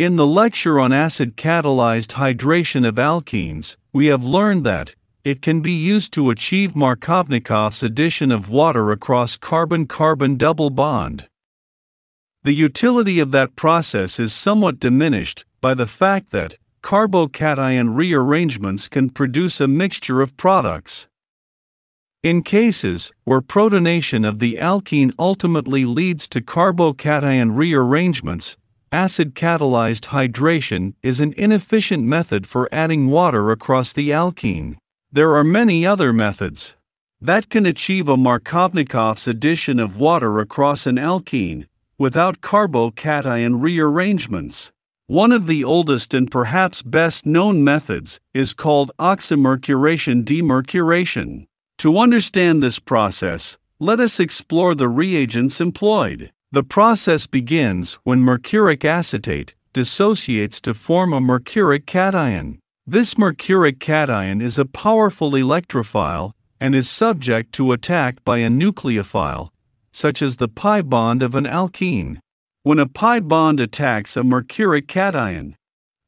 In the lecture on acid catalyzed hydration of alkenes, we have learned that it can be used to achieve Markovnikov's addition of water across carbon-carbon double bond. The utility of that process is somewhat diminished by the fact that carbocation rearrangements can produce a mixture of products. In cases where protonation of the alkene ultimately leads to carbocation rearrangements, acid catalyzed hydration is an inefficient method for adding water across the alkene. There are many other methods that can achieve a Markovnikov's addition of water across an alkene without carbocation rearrangements. One of the oldest and perhaps best known methods is called oxymercuration demercuration. To understand this process, let us explore the reagents employed. The process begins when mercuric acetate dissociates to form a mercuric cation. This mercuric cation is a powerful electrophile and is subject to attack by a nucleophile, such as the pi bond of an alkene. When a pi bond attacks a mercuric cation,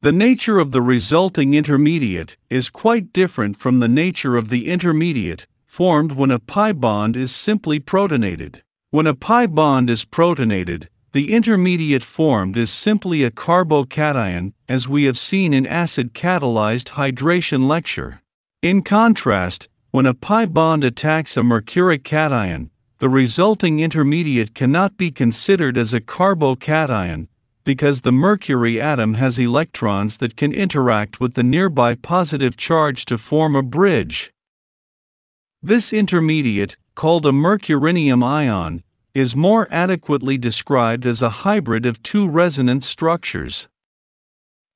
the nature of the resulting intermediate is quite different from the nature of the intermediate formed when a pi bond is simply protonated. When a pi bond is protonated, the intermediate formed is simply a carbocation, as we have seen in acid catalyzed hydration lecture. In contrast, when a pi bond attacks a mercuric cation, the resulting intermediate cannot be considered as a carbocation because the mercury atom has electrons that can interact with the nearby positive charge to form a bridge. This intermediate, called a mercurinium ion, is more adequately described as a hybrid of two resonance structures.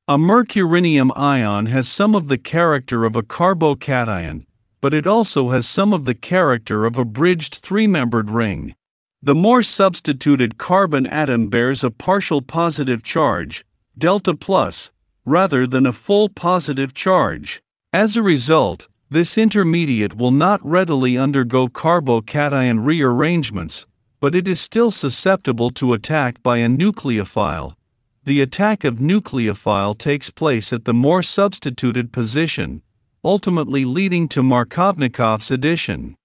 A mercurinium ion has some of the character of a carbocation, but it also has some of the character of a bridged three-membered ring. The more substituted carbon atom bears a partial positive charge, delta plus, rather than a full positive charge. As a result, this intermediate will not readily undergo carbocation rearrangements, but it is still susceptible to attack by a nucleophile. The attack of nucleophile takes place at the more substituted position, ultimately leading to Markovnikov's addition.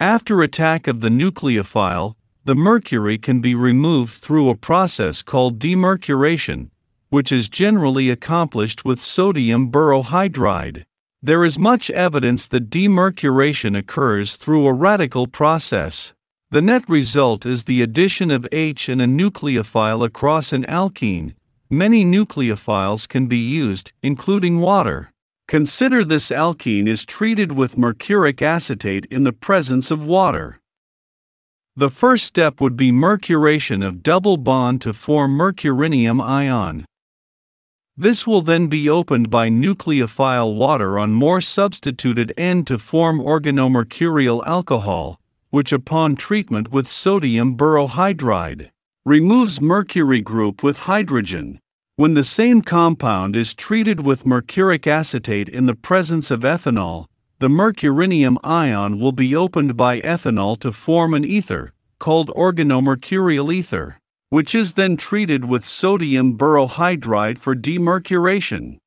After attack of the nucleophile, the mercury can be removed through a process called demercuration, which is generally accomplished with sodium borohydride. There is much evidence that demercuration occurs through a radical process. The net result is the addition of H and a nucleophile across an alkene. Many nucleophiles can be used, including water. Consider this alkene is treated with mercuric acetate in the presence of water. The first step would be mercuration of double bond to form mercurinium ion. This will then be opened by nucleophile water on more substituted N to form organomercurial alcohol, which upon treatment with sodium borohydride removes mercury group with hydrogen. When the same compound is treated with mercuric acetate in the presence of ethanol, the mercurinium ion will be opened by ethanol to form an ether, called organomercurial ether which is then treated with sodium borohydride for demercuration.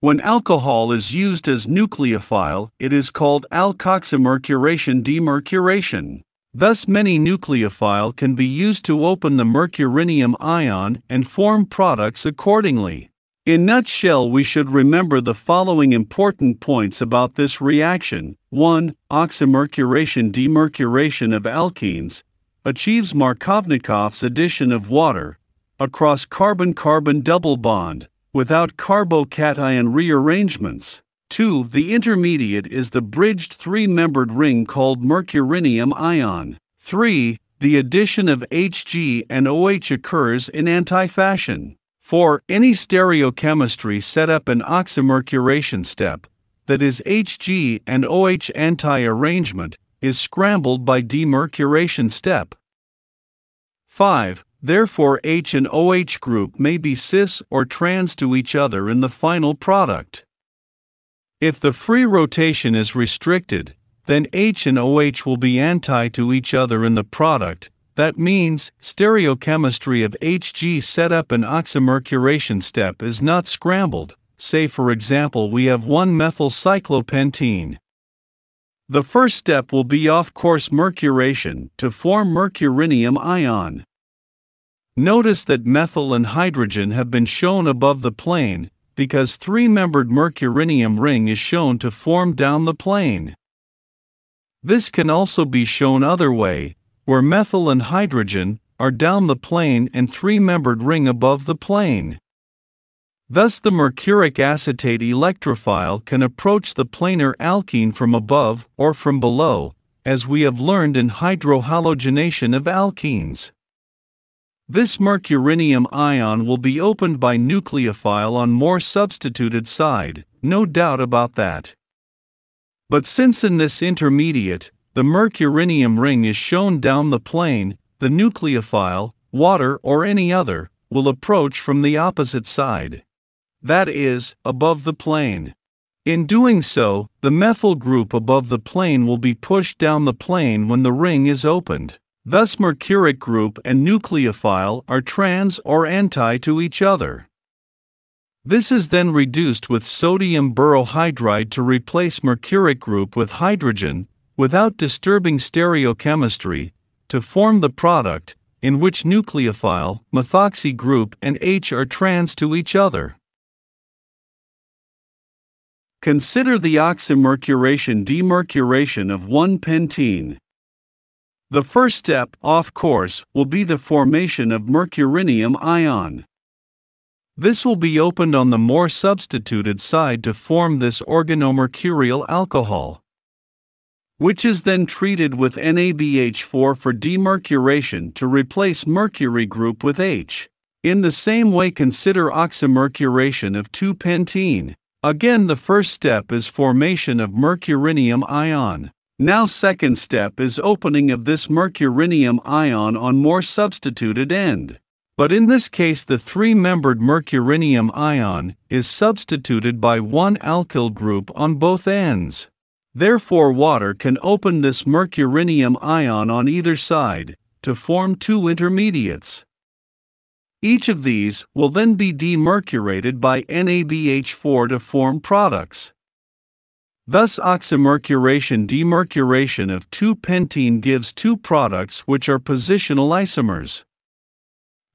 When alcohol is used as nucleophile, it is called alkoxymercuration demercuration. Thus many nucleophile can be used to open the mercurinium ion and form products accordingly. In nutshell we should remember the following important points about this reaction. 1. Oxymercuration demercuration of alkenes, achieves Markovnikov's addition of water across carbon-carbon double bond without carbocation rearrangements. 2. The intermediate is the bridged three-membered ring called mercurinium ion. 3. The addition of Hg and OH occurs in anti-fashion. 4. Any stereochemistry set up an oxymercuration step, that is Hg and OH anti-arrangement, is scrambled by demercuration step. 5. Therefore H and OH group may be cis or trans to each other in the final product. If the free rotation is restricted, then H and OH will be anti to each other in the product, That means, stereochemistry of Hg setup and oxymercuration step is not scrambled, say for example we have 1-methyl-cyclopentene. The first step will be off-course mercuration to form mercurinium ion. Notice that methyl and hydrogen have been shown above the plane, because three-membered mercurinium ring is shown to form down the plane. This can also be shown other way, where methyl and hydrogen are down the plane and three-membered ring above the plane. Thus the mercuric acetate electrophile can approach the planar alkene from above or from below, as we have learned in hydrohalogenation of alkenes. This mercurinium ion will be opened by nucleophile on more substituted side, no doubt about that. But since in this intermediate, the mercurinium ring is shown down the plane, the nucleophile, water or any other, will approach from the opposite side. That is, above the plane. In doing so, the methyl group above the plane will be pushed down the plane when the ring is opened. Thus mercuric group and nucleophile are trans or anti to each other. This is then reduced with sodium borohydride to replace mercuric group with hydrogen, without disturbing stereochemistry, to form the product, in which nucleophile, methoxy group and H are trans to each other. Consider the oxymercuration demercuration of 1-pentene. The first step, off course, will be the formation of mercurinium ion. This will be opened on the more substituted side to form this organomercurial alcohol which is then treated with NaBH4 for demercuration to replace mercury group with H. In the same way consider oxymercuration of 2-pentene. Again the first step is formation of mercurinium ion. Now second step is opening of this mercurinium ion on more substituted end. But in this case the three-membered mercurinium ion is substituted by one alkyl group on both ends. Therefore water can open this mercurinium ion on either side, to form two intermediates. Each of these will then be demercurated by NaBH4 to form products. Thus oxymercuration demercuration of 2-pentene gives two products which are positional isomers.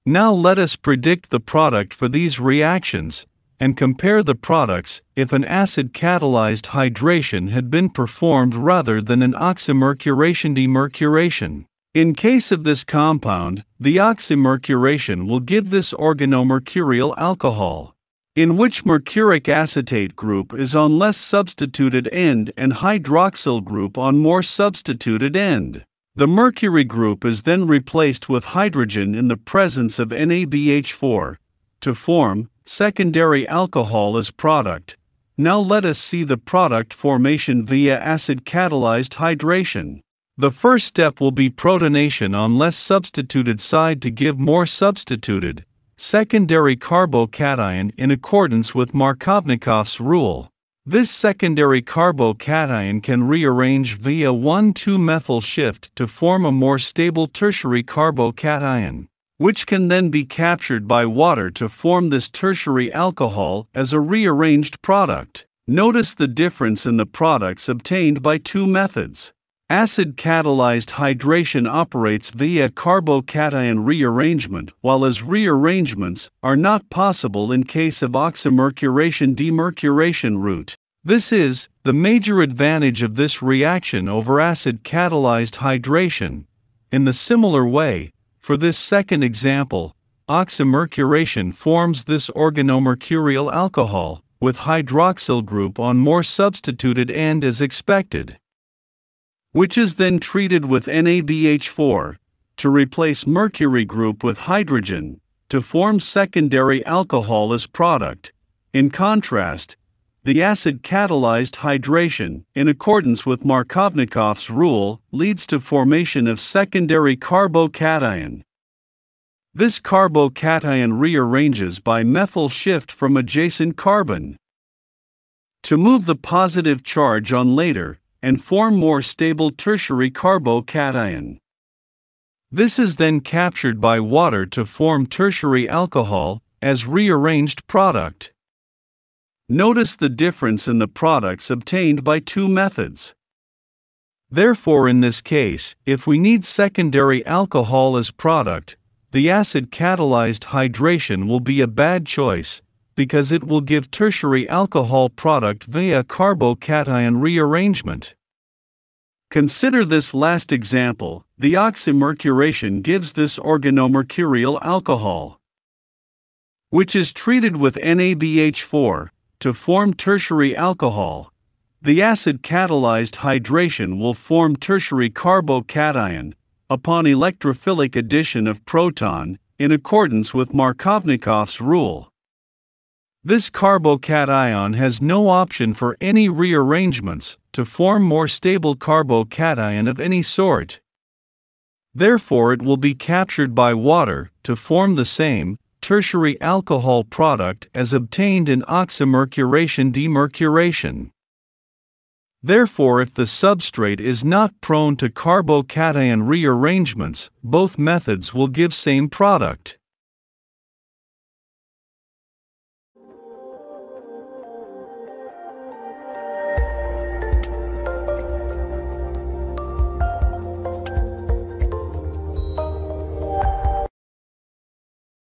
Now let us predict the product for these reactions, and compare the products if an acid catalyzed hydration had been performed rather than an oxymercuration demercuration. In case of this compound, the oxymercuration will give this organomercurial alcohol, in which mercuric acetate group is on less substituted end and hydroxyl group on more substituted end. The mercury group is then replaced with hydrogen in the presence of NaBH4 to form secondary alcohol as product. Now let us see the product formation via acid catalyzed hydration. The first step will be protonation on less substituted side to give more substituted, secondary carbocation in accordance with Markovnikov's rule. This secondary carbocation can rearrange via 1,2-methyl shift to form a more stable tertiary carbocation which can then be captured by water to form this tertiary alcohol as a rearranged product. Notice the difference in the products obtained by two methods. Acid catalyzed hydration operates via carbocation rearrangement, while as rearrangements are not possible in case of oxymercuration demercuration route. This is the major advantage of this reaction over acid catalyzed hydration. In the similar way, for this second example, oxymercuration forms this organomercurial alcohol, with hydroxyl group on more substituted end as expected, which is then treated with NaBH4 to replace mercury group with hydrogen to form secondary alcohol as product. In contrast, the acid catalyzed hydration, in accordance with Markovnikov's rule, leads to formation of secondary carbocation. This carbocation rearranges by methyl shift from adjacent carbon to move the positive charge on later and form more stable tertiary carbocation. This is then captured by water to form tertiary alcohol as rearranged product. Notice the difference in the products obtained by two methods. Therefore in this case, if we need secondary alcohol as product, the acid catalyzed hydration will be a bad choice, because it will give tertiary alcohol product via carbocation rearrangement. Consider this last example, the oxymercuration gives this organomercurial alcohol, which is treated with NaBH4 to form tertiary alcohol. The acid catalyzed hydration will form tertiary carbocation, upon electrophilic addition of proton, in accordance with Markovnikov's rule. This carbocation has no option for any rearrangements to form more stable carbocation of any sort. Therefore it will be captured by water to form the same tertiary alcohol product as obtained in oxymercuration demercuration. Therefore, if the substrate is not prone to carbocation rearrangements, both methods will give same product.